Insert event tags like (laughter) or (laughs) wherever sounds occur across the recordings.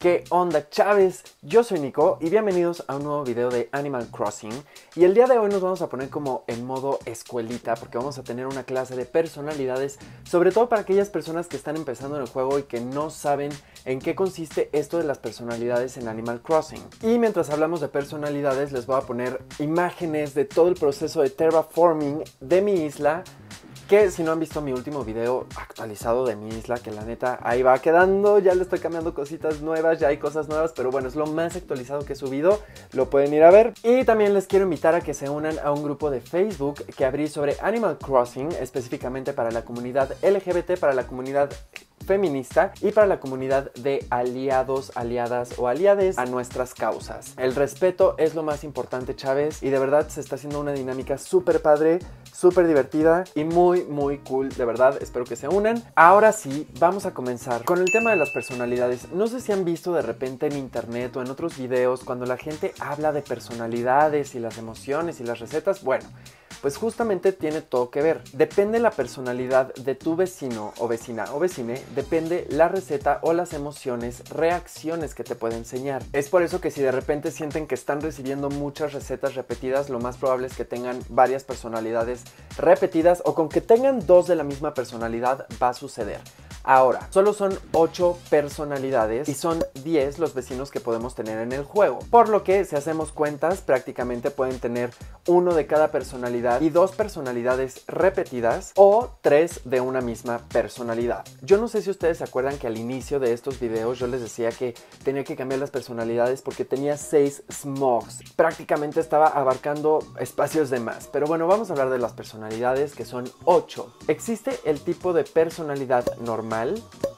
¿Qué onda Chávez? Yo soy Nico y bienvenidos a un nuevo video de Animal Crossing y el día de hoy nos vamos a poner como en modo escuelita porque vamos a tener una clase de personalidades sobre todo para aquellas personas que están empezando en el juego y que no saben en qué consiste esto de las personalidades en Animal Crossing. Y mientras hablamos de personalidades les voy a poner imágenes de todo el proceso de terraforming de mi isla que si no han visto mi último video actualizado de mi isla, que la neta ahí va quedando, ya le estoy cambiando cositas nuevas, ya hay cosas nuevas, pero bueno, es lo más actualizado que he subido, lo pueden ir a ver. Y también les quiero invitar a que se unan a un grupo de Facebook que abrí sobre Animal Crossing, específicamente para la comunidad LGBT, para la comunidad feminista y para la comunidad de aliados, aliadas o aliades a nuestras causas. El respeto es lo más importante, Chávez, y de verdad se está haciendo una dinámica súper padre, súper divertida y muy, muy cool, de verdad, espero que se unan. Ahora sí, vamos a comenzar con el tema de las personalidades. No sé si han visto de repente en internet o en otros videos cuando la gente habla de personalidades y las emociones y las recetas, bueno, pues justamente tiene todo que ver. Depende la personalidad de tu vecino o vecina o vecine, depende la receta o las emociones, reacciones que te puede enseñar. Es por eso que si de repente sienten que están recibiendo muchas recetas repetidas, lo más probable es que tengan varias personalidades repetidas o con que tengan dos de la misma personalidad va a suceder. Ahora, solo son 8 personalidades y son 10 los vecinos que podemos tener en el juego. Por lo que si hacemos cuentas, prácticamente pueden tener uno de cada personalidad y dos personalidades repetidas o tres de una misma personalidad. Yo no sé si ustedes se acuerdan que al inicio de estos videos yo les decía que tenía que cambiar las personalidades porque tenía 6 smogs. Prácticamente estaba abarcando espacios de más. Pero bueno, vamos a hablar de las personalidades que son 8. Existe el tipo de personalidad normal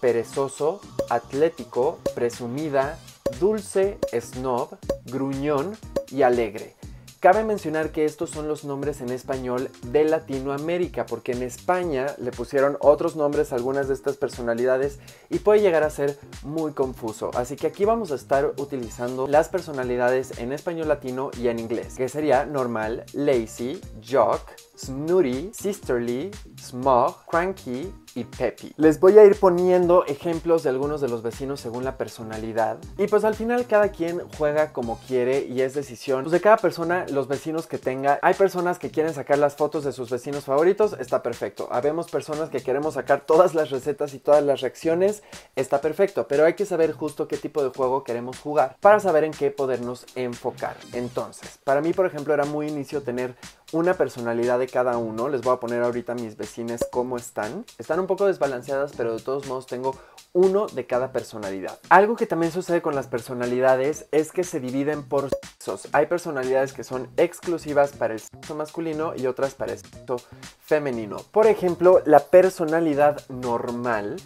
perezoso, atlético, presumida, dulce, snob, gruñón y alegre. Cabe mencionar que estos son los nombres en español de Latinoamérica, porque en España le pusieron otros nombres a algunas de estas personalidades y puede llegar a ser muy confuso. Así que aquí vamos a estar utilizando las personalidades en español latino y en inglés, que sería normal, lazy, jock, snooty, sisterly, smog, cranky, y Peppy. Les voy a ir poniendo ejemplos de algunos de los vecinos según la personalidad. Y pues al final cada quien juega como quiere y es decisión pues, de cada persona, los vecinos que tenga. Hay personas que quieren sacar las fotos de sus vecinos favoritos, está perfecto. Habemos personas que queremos sacar todas las recetas y todas las reacciones, está perfecto. Pero hay que saber justo qué tipo de juego queremos jugar para saber en qué podernos enfocar. Entonces, para mí por ejemplo era muy inicio tener una personalidad de cada uno. Les voy a poner ahorita mis vecinos cómo están. Están un poco desbalanceadas, pero de todos modos tengo uno de cada personalidad. Algo que también sucede con las personalidades es que se dividen por sexos. Hay personalidades que son exclusivas para el sexo masculino y otras para el sexo femenino. Por ejemplo, la personalidad normal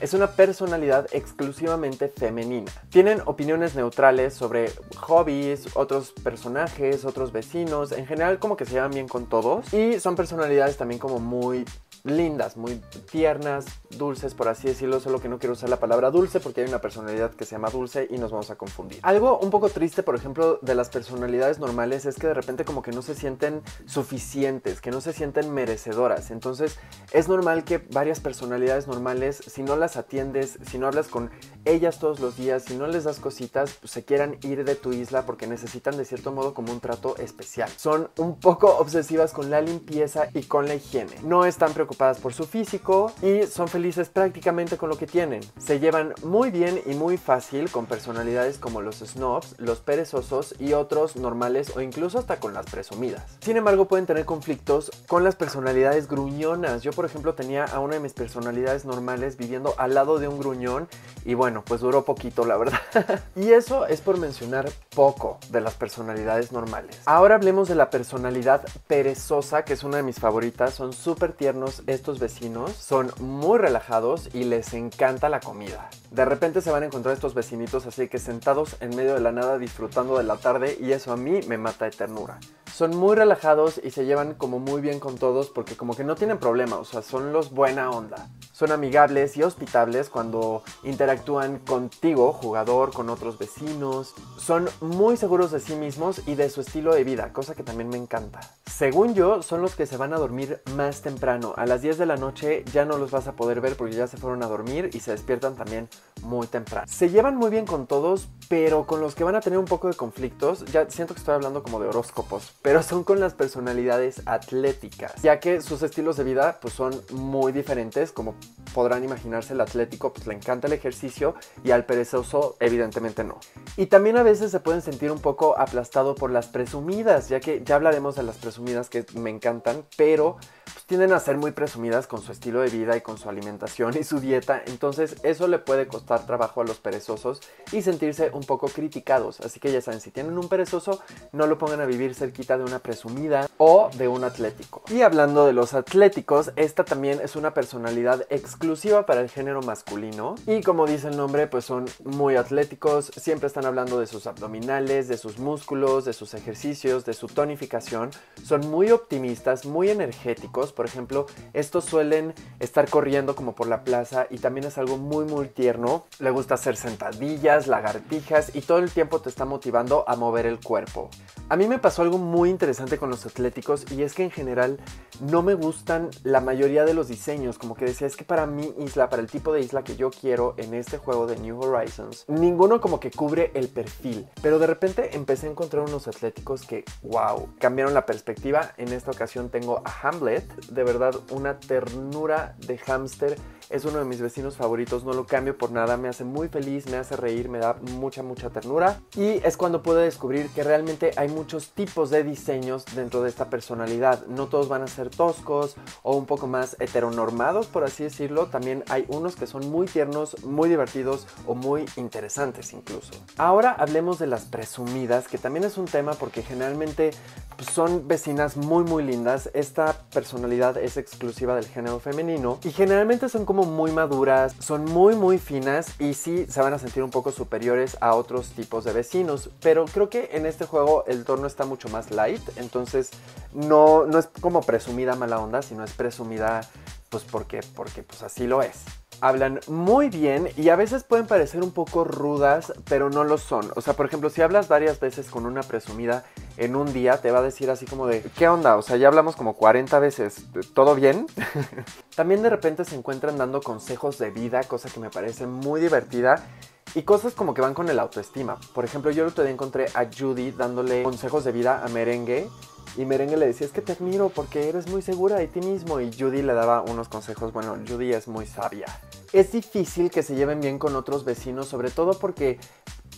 es una personalidad exclusivamente femenina. Tienen opiniones neutrales sobre hobbies, otros personajes, otros vecinos, en general como que se llevan bien con todos y son personalidades también como muy lindas, muy tiernas, dulces, por así decirlo, solo que no quiero usar la palabra dulce porque hay una personalidad que se llama dulce y nos vamos a confundir. Algo un poco triste, por ejemplo, de las personalidades normales es que de repente como que no se sienten suficientes, que no se sienten merecedoras. Entonces es normal que varias personalidades normales, si no las atiendes, si no hablas con ellas todos los días, si no les das cositas, pues se quieran ir de tu isla porque necesitan de cierto modo como un trato especial. Son un poco obsesivas con la limpieza y con la higiene. No están preocupadas por su físico y son felices prácticamente con lo que tienen. Se llevan muy bien y muy fácil con personalidades como los snobs, los perezosos y otros normales o incluso hasta con las presumidas. Sin embargo, pueden tener conflictos con las personalidades gruñonas. Yo, por ejemplo, tenía a una de mis personalidades normales viviendo al lado de un gruñón y bueno, pues duró poquito, la verdad. (laughs) y eso es por mencionar poco de las personalidades normales. Ahora hablemos de la personalidad perezosa, que es una de mis favoritas. Son súper tiernos estos vecinos, son muy relajados y les encanta la comida. De repente se van a encontrar estos vecinitos así que sentados en medio de la nada disfrutando de la tarde y eso a mí me mata de ternura. Son muy relajados y se llevan como muy bien con todos porque como que no tienen problema, o sea, son los buena onda. Son amigables y hospitables cuando interactúan contigo, jugador, con otros vecinos. Son muy seguros de sí mismos y de su estilo de vida, cosa que también me encanta. Según yo, son los que se van a dormir más temprano. A las 10 de la noche ya no los vas a poder ver porque ya se fueron a dormir y se despiertan también muy temprano. Se llevan muy bien con todos, pero con los que van a tener un poco de conflictos, ya siento que estoy hablando como de horóscopos, pero son con las personalidades atléticas, ya que sus estilos de vida pues son muy diferentes, como podrán imaginarse el atlético pues le encanta el ejercicio y al perezoso evidentemente no. Y también a veces se pueden sentir un poco aplastado por las presumidas, ya que ya hablaremos de las presumidas que me encantan, pero pues, tienden a ser muy presumidas con su estilo de vida y con su alimentación y su dieta, entonces eso le puede costar trabajo a los perezosos y sentirse un poco criticados. Así que ya saben, si tienen un perezoso, no lo pongan a vivir cerquita de una presumida o de un atlético. Y hablando de los atléticos, esta también es una personalidad exclusiva para el género masculino. Y como dice el nombre, pues son muy atléticos, siempre están hablando de sus abdominales, de sus músculos, de sus ejercicios, de su tonificación, son muy optimistas, muy energéticos, por ejemplo, estos suelen estar corriendo como por la plaza y también es algo muy muy tierno, le gusta hacer sentadillas, lagartijas y todo el tiempo te está motivando a mover el cuerpo. A mí me pasó algo muy interesante con los atléticos y es que en general no me gustan la mayoría de los diseños, como que decía, es que para mi isla, para el tipo de isla que yo quiero en este juego de New Horizons, ninguno como que cubre el perfil, pero de repente empecé a encontrar unos atléticos que, wow, cambiaron la perspectiva. En esta ocasión tengo a Hamlet, de verdad una ternura de hámster es uno de mis vecinos favoritos, no lo cambio por nada, me hace muy feliz, me hace reír, me da mucha, mucha ternura. Y es cuando pude descubrir que realmente hay muchos tipos de diseños dentro de esta personalidad. No todos van a ser toscos o un poco más heteronormados, por así decirlo. También hay unos que son muy tiernos, muy divertidos o muy interesantes incluso. Ahora hablemos de las presumidas, que también es un tema porque generalmente pues, son vecinas muy, muy lindas. Esta personalidad es exclusiva del género femenino y generalmente son como muy maduras, son muy muy finas y sí se van a sentir un poco superiores a otros tipos de vecinos. Pero creo que en este juego el tono está mucho más light, entonces no, no es como presumida mala onda, sino es presumida pues porque, porque pues así lo es hablan muy bien y a veces pueden parecer un poco rudas, pero no lo son. O sea, por ejemplo, si hablas varias veces con una presumida en un día, te va a decir así como de, ¿qué onda? O sea, ya hablamos como 40 veces, ¿todo bien? (laughs) También de repente se encuentran dando consejos de vida, cosa que me parece muy divertida. Y cosas como que van con el autoestima. Por ejemplo, yo el otro día encontré a Judy dándole consejos de vida a Merengue y Merengue le decía, es que te admiro porque eres muy segura de ti mismo. Y Judy le daba unos consejos, bueno, Judy es muy sabia. Es difícil que se lleven bien con otros vecinos, sobre todo porque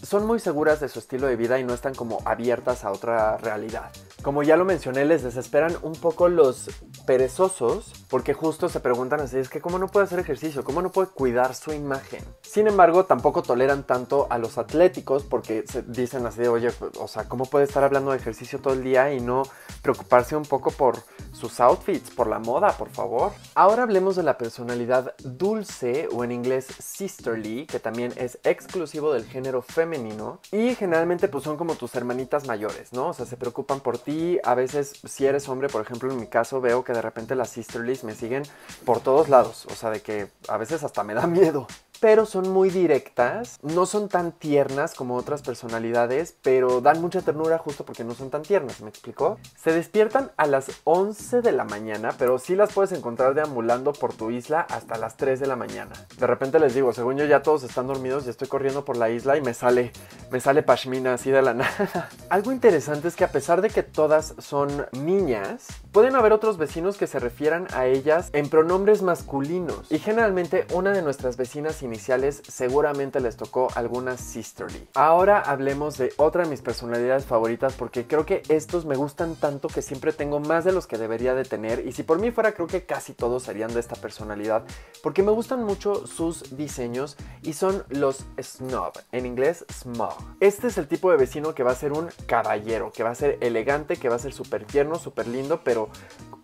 son muy seguras de su estilo de vida y no están como abiertas a otra realidad. Como ya lo mencioné, les desesperan un poco los perezosos porque justo se preguntan así, es que cómo no puede hacer ejercicio, cómo no puede cuidar su imagen. Sin embargo, tampoco toleran tanto a los atléticos porque dicen así de, oye, o sea, ¿cómo puede estar hablando de ejercicio todo el día y no preocuparse un poco por sus outfits, por la moda, por favor? Ahora hablemos de la personalidad dulce o en inglés sisterly, que también es exclusivo del género femenino y generalmente pues son como tus hermanitas mayores, ¿no? O sea, se preocupan por a veces si eres hombre, por ejemplo, en mi caso veo que de repente las sisterlies me siguen por todos lados, o sea, de que a veces hasta me da miedo pero son muy directas, no son tan tiernas como otras personalidades, pero dan mucha ternura justo porque no son tan tiernas, ¿me explicó? Se despiertan a las 11 de la mañana, pero sí las puedes encontrar deambulando por tu isla hasta las 3 de la mañana. De repente les digo, según yo ya todos están dormidos y estoy corriendo por la isla y me sale, me sale Pashmina así de la nada. (laughs) Algo interesante es que a pesar de que todas son niñas, pueden haber otros vecinos que se refieran a ellas en pronombres masculinos y generalmente una de nuestras vecinas iniciales seguramente les tocó alguna sisterly. Ahora hablemos de otra de mis personalidades favoritas porque creo que estos me gustan tanto que siempre tengo más de los que debería de tener y si por mí fuera creo que casi todos serían de esta personalidad porque me gustan mucho sus diseños y son los snob, en inglés smog. Este es el tipo de vecino que va a ser un caballero, que va a ser elegante, que va a ser súper tierno, súper lindo, pero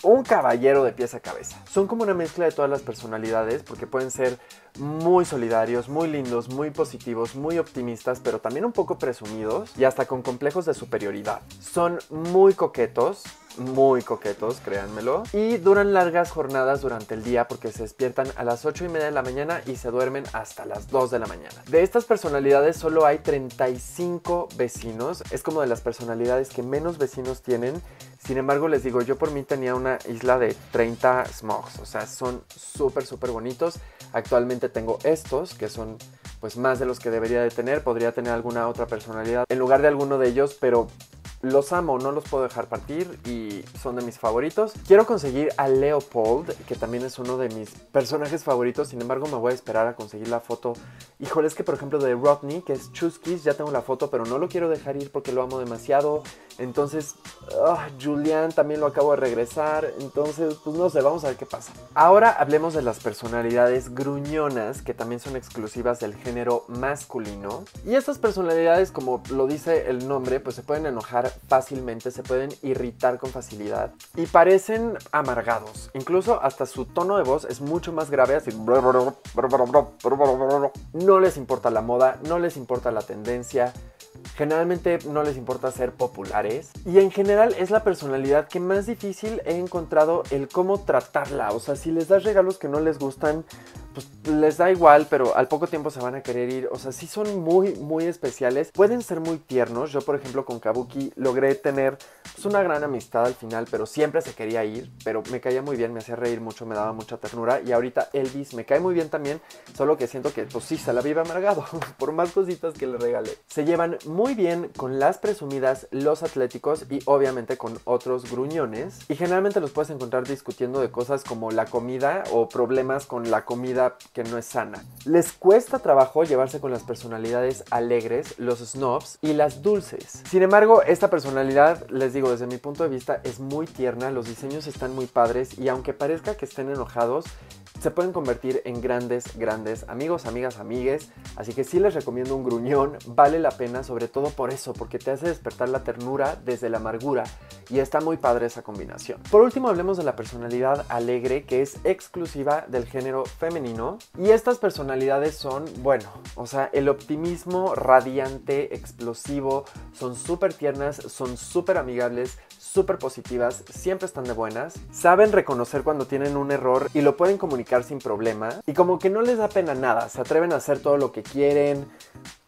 un caballero de pies a cabeza. Son como una mezcla de todas las personalidades porque pueden ser muy solidarios, muy lindos, muy positivos, muy optimistas, pero también un poco presumidos y hasta con complejos de superioridad. Son muy coquetos, muy coquetos, créanmelo. Y duran largas jornadas durante el día porque se despiertan a las 8 y media de la mañana y se duermen hasta las 2 de la mañana. De estas personalidades solo hay 35 vecinos. Es como de las personalidades que menos vecinos tienen. Sin embargo, les digo, yo por mí tenía una isla de 30 smogs. O sea, son súper, súper bonitos. Actualmente tengo estos, que son pues más de los que debería de tener. Podría tener alguna otra personalidad en lugar de alguno de ellos, pero los amo, no los puedo dejar partir y son de mis favoritos. Quiero conseguir a Leopold, que también es uno de mis personajes favoritos. Sin embargo, me voy a esperar a conseguir la foto. Híjole, es que por ejemplo de Rodney, que es Chuskis, ya tengo la foto, pero no lo quiero dejar ir porque lo amo demasiado. Entonces, ah, Julian también lo acabo de regresar. Entonces, pues no sé, vamos a ver qué pasa. Ahora hablemos de las personalidades gruñonas, que también son exclusivas del género masculino. Y estas personalidades, como lo dice el nombre, pues se pueden enojar fácilmente, se pueden irritar con facilidad y parecen amargados. Incluso hasta su tono de voz es mucho más grave, así. No les importa la moda, no les importa la tendencia. Generalmente no les importa ser populares y en general es la personalidad que más difícil he encontrado el cómo tratarla. O sea, si les das regalos que no les gustan, pues les da igual, pero al poco tiempo se van a querer ir. O sea, sí son muy, muy especiales. Pueden ser muy tiernos. Yo, por ejemplo, con Kabuki logré tener pues, una gran amistad al final, pero siempre se quería ir. Pero me caía muy bien, me hacía reír mucho, me daba mucha ternura. Y ahorita Elvis me cae muy bien también, solo que siento que, pues sí, se la vive amargado (laughs) por más cositas que le regalé. Se llevan muy bien con las presumidas, los atléticos y obviamente con otros gruñones. Y generalmente los puedes encontrar discutiendo de cosas como la comida o problemas con la comida que no es sana. Les cuesta trabajo llevarse con las personalidades alegres, los snobs y las dulces. Sin embargo, esta personalidad, les digo, desde mi punto de vista es muy tierna, los diseños están muy padres y aunque parezca que estén enojados, se pueden convertir en grandes, grandes amigos, amigas, amigues. Así que sí les recomiendo un gruñón, vale la pena, sobre todo por eso, porque te hace despertar la ternura desde la amargura y está muy padre esa combinación. Por último, hablemos de la personalidad alegre, que es exclusiva del género femenino. Y estas personalidades son, bueno, o sea, el optimismo radiante, explosivo, son súper tiernas, son súper amigables, súper positivas, siempre están de buenas, saben reconocer cuando tienen un error y lo pueden comunicar sin problema y como que no les da pena nada, se atreven a hacer todo lo que quieren,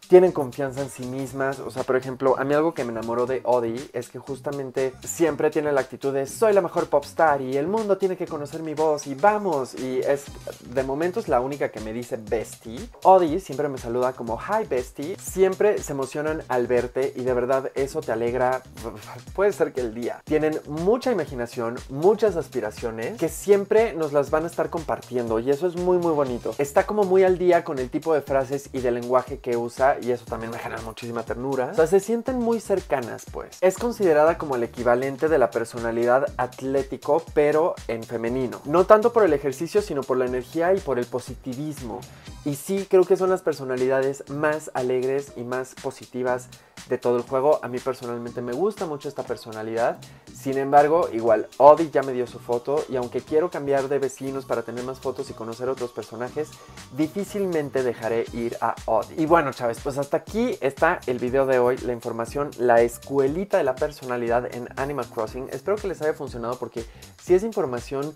tienen confianza en sí mismas. O sea, por ejemplo, a mí algo que me enamoró de Odi es que justamente siempre tiene la actitud de soy la mejor popstar y el mundo tiene que conocer mi voz y vamos. Y es de momento es la única que me dice bestie. Odi siempre me saluda como hi bestie. Siempre se emocionan al verte y de verdad eso te alegra. (laughs) Puede ser que el día. Tienen mucha imaginación, muchas aspiraciones que siempre nos las van a estar compartiendo y eso es muy muy bonito. Está como muy al día con el tipo de frases y de lenguaje que usa y eso también me genera muchísima ternura. O sea, se sienten muy cercanas, pues. Es considerada como el equivalente de la personalidad atlético, pero en femenino. No tanto por el ejercicio, sino por la energía y por el positivismo. Y sí, creo que son las personalidades más alegres y más positivas de todo el juego. A mí personalmente me gusta mucho esta personalidad. Sin embargo, igual, Odi ya me dio su foto y aunque quiero cambiar de vecinos para tener más fotos y conocer otros personajes, difícilmente dejaré ir a Odi. Y bueno, Chávez, pues hasta aquí está el video de hoy, la información, la escuelita de la personalidad en Animal Crossing. Espero que les haya funcionado porque si es información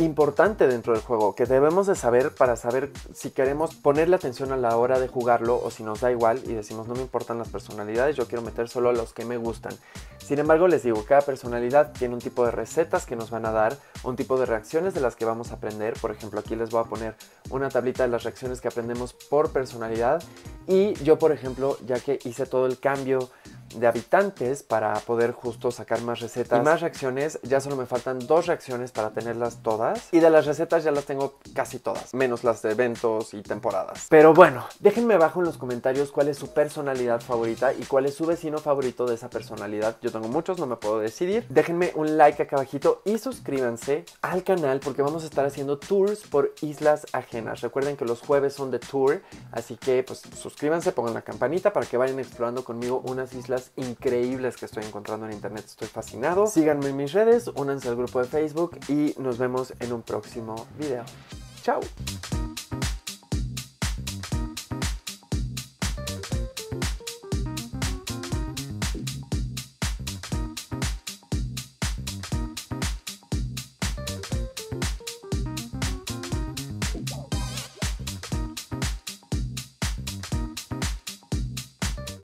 importante dentro del juego que debemos de saber para saber si queremos ponerle atención a la hora de jugarlo o si nos da igual y decimos no me importan las personalidades, yo quiero meter solo a los que me gustan. Sin embargo, les digo, cada personalidad tiene un tipo de recetas que nos van a dar, un tipo de reacciones de las que vamos a aprender. Por ejemplo, aquí les voy a poner una tablita de las reacciones que aprendemos por personalidad. Y yo, por ejemplo, ya que hice todo el cambio de habitantes para poder justo sacar más recetas y más reacciones. Ya solo me faltan dos reacciones para tenerlas todas. Y de las recetas ya las tengo casi todas, menos las de eventos y temporadas. Pero bueno, déjenme abajo en los comentarios cuál es su personalidad favorita y cuál es su vecino favorito de esa personalidad. Yo tengo muchos, no me puedo decidir. Déjenme un like acá abajito y suscríbanse al canal porque vamos a estar haciendo tours por islas ajenas. Recuerden que los jueves son de tour, así que pues suscríbanse, pongan la campanita para que vayan explorando conmigo unas islas increíbles que estoy encontrando en internet. Estoy fascinado. Síganme en mis redes, únanse al grupo de Facebook y nos vemos en un próximo video. Chao.